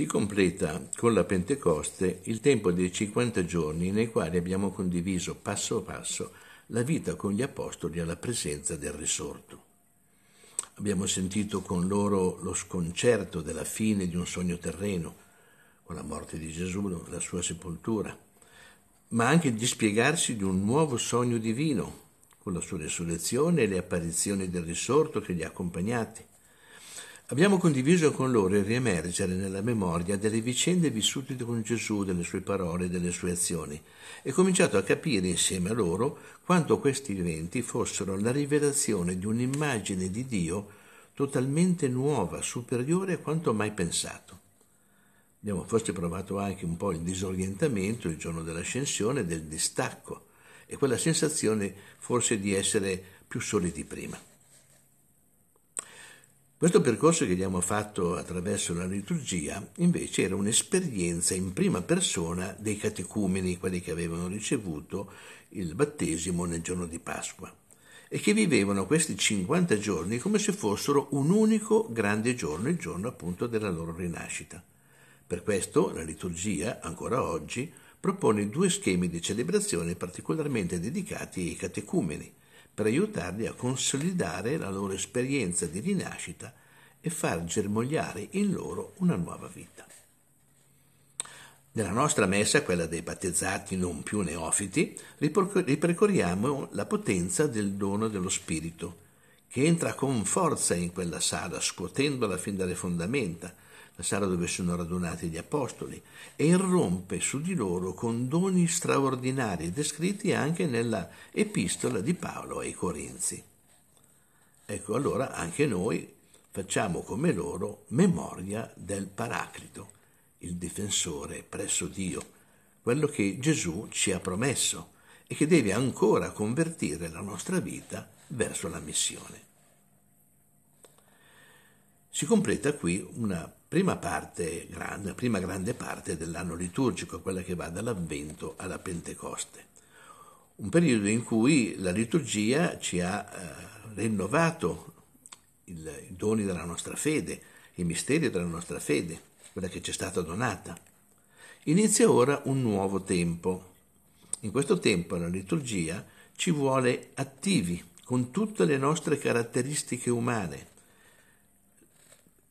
si completa con la Pentecoste il tempo dei 50 giorni nei quali abbiamo condiviso passo passo la vita con gli apostoli alla presenza del risorto. Abbiamo sentito con loro lo sconcerto della fine di un sogno terreno, con la morte di Gesù, la sua sepoltura, ma anche il dispiegarsi di un nuovo sogno divino, con la sua resurrezione e le apparizioni del risorto che li ha accompagnati. Abbiamo condiviso con loro il riemergere nella memoria delle vicende vissute con Gesù, delle sue parole e delle sue azioni, e cominciato a capire insieme a loro quanto questi eventi fossero la rivelazione di un'immagine di Dio totalmente nuova, superiore a quanto mai pensato. Abbiamo forse provato anche un po' il disorientamento il giorno dell'ascensione, del distacco, e quella sensazione forse di essere più soli di prima. Questo percorso che abbiamo fatto attraverso la liturgia invece era un'esperienza in prima persona dei catecumeni, quelli che avevano ricevuto il battesimo nel giorno di Pasqua e che vivevano questi 50 giorni come se fossero un unico grande giorno, il giorno appunto della loro rinascita. Per questo la liturgia, ancora oggi, propone due schemi di celebrazione particolarmente dedicati ai catecumeni, per aiutarli a consolidare la loro esperienza di rinascita e far germogliare in loro una nuova vita. Nella nostra messa, quella dei battezzati non più neofiti, ripercorriamo la potenza del dono dello Spirito, che entra con forza in quella sala, scuotendola fin dalle fondamenta, la sala dove sono radunati gli apostoli, e irrompe su di loro con doni straordinari descritti anche nella epistola di Paolo ai Corinzi. Ecco allora anche noi facciamo come loro memoria del Paraclito, il difensore presso Dio, quello che Gesù ci ha promesso e che deve ancora convertire la nostra vita verso la missione. Si completa qui una prima parte grande, una prima grande parte dell'anno liturgico, quella che va dall'Avvento alla Pentecoste. Un periodo in cui la liturgia ci ha eh, rinnovato il, i doni della nostra fede, i misteri della nostra fede, quella che ci è stata donata. Inizia ora un nuovo tempo. In questo tempo la liturgia ci vuole attivi con tutte le nostre caratteristiche umane,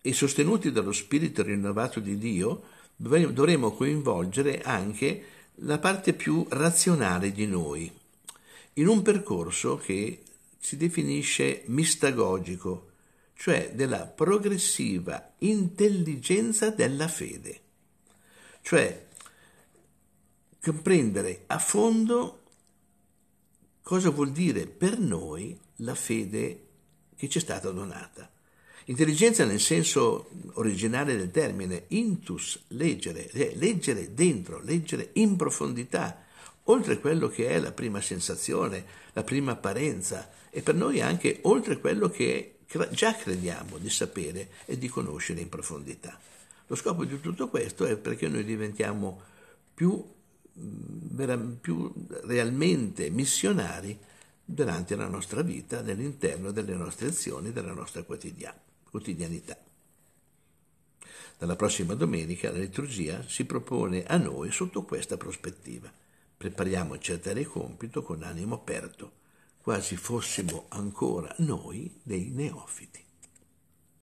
e sostenuti dallo spirito rinnovato di Dio, dovremo coinvolgere anche la parte più razionale di noi, in un percorso che si definisce mistagogico, cioè della progressiva intelligenza della fede, cioè comprendere a fondo cosa vuol dire per noi la fede che ci è stata donata. Intelligenza nel senso originale del termine, intus, leggere, eh, leggere dentro, leggere in profondità, oltre quello che è la prima sensazione, la prima apparenza e per noi anche oltre quello che già crediamo di sapere e di conoscere in profondità. Lo scopo di tutto questo è perché noi diventiamo più, più realmente missionari durante la nostra vita, nell'interno delle nostre azioni, della nostra quotidianità quotidianità. Dalla prossima domenica la liturgia si propone a noi sotto questa prospettiva. Prepariamoci a tale compito con animo aperto, quasi fossimo ancora noi dei neofiti.